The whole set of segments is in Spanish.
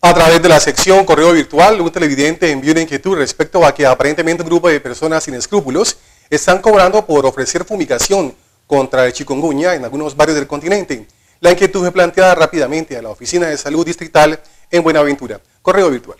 A través de la sección Correo Virtual, un televidente envió una inquietud respecto a que aparentemente un grupo de personas sin escrúpulos están cobrando por ofrecer fumigación contra el chikungunya en algunos barrios del continente. La inquietud fue planteada rápidamente a la Oficina de Salud Distrital en Buenaventura. Correo Virtual.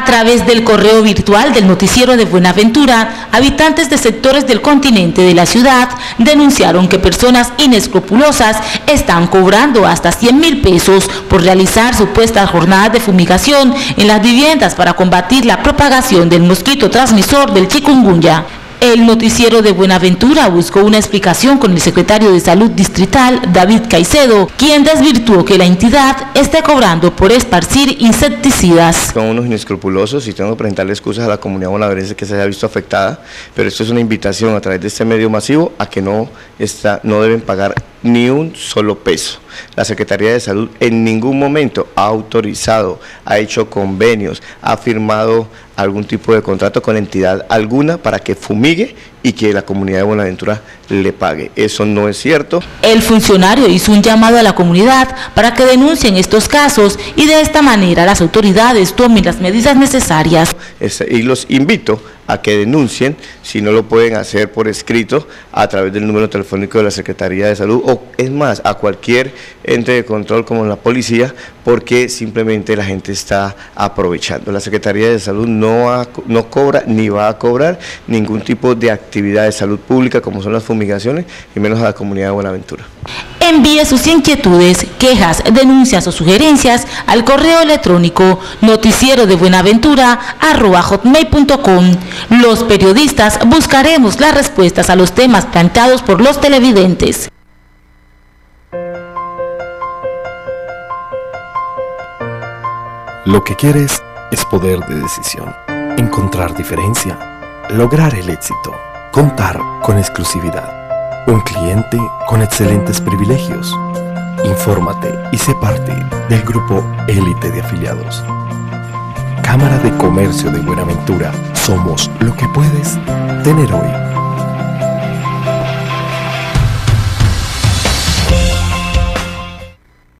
A través del correo virtual del noticiero de Buenaventura, habitantes de sectores del continente de la ciudad denunciaron que personas inescrupulosas están cobrando hasta 100 mil pesos por realizar supuestas jornadas de fumigación en las viviendas para combatir la propagación del mosquito transmisor del chikungunya. El noticiero de Buenaventura buscó una explicación con el secretario de Salud Distrital, David Caicedo, quien desvirtuó que la entidad esté cobrando por esparcir insecticidas. Son unos inescrupulosos y tengo que presentarle excusas a la comunidad bonaverense que se haya visto afectada, pero esto es una invitación a través de este medio masivo a que no, está, no deben pagar ni un solo peso. La Secretaría de Salud en ningún momento ha autorizado, ha hecho convenios, ha firmado algún tipo de contrato con entidad alguna para que fumigue y que la comunidad de Buenaventura le pague. Eso no es cierto. El funcionario hizo un llamado a la comunidad para que denuncien estos casos y de esta manera las autoridades tomen las medidas necesarias. Y los invito a que denuncien, si no lo pueden hacer por escrito, a través del número telefónico de la Secretaría de Salud o es más, a cualquier ente de control como la policía, porque simplemente la gente está aprovechando. La Secretaría de Salud no, no cobra ni va a cobrar ningún tipo de actividad de salud pública como son las fumigaciones y menos a la comunidad de Buenaventura. Envíe sus inquietudes, quejas, denuncias o sugerencias al correo electrónico noticiero de buenaventura hotmail.com. Los periodistas buscaremos las respuestas a los temas planteados por los televidentes. Lo que quieres es poder de decisión, encontrar diferencia, lograr el éxito, contar con exclusividad un cliente con excelentes privilegios. Infórmate y sé parte del grupo élite de afiliados. Cámara de Comercio de Buenaventura. Somos lo que puedes tener hoy.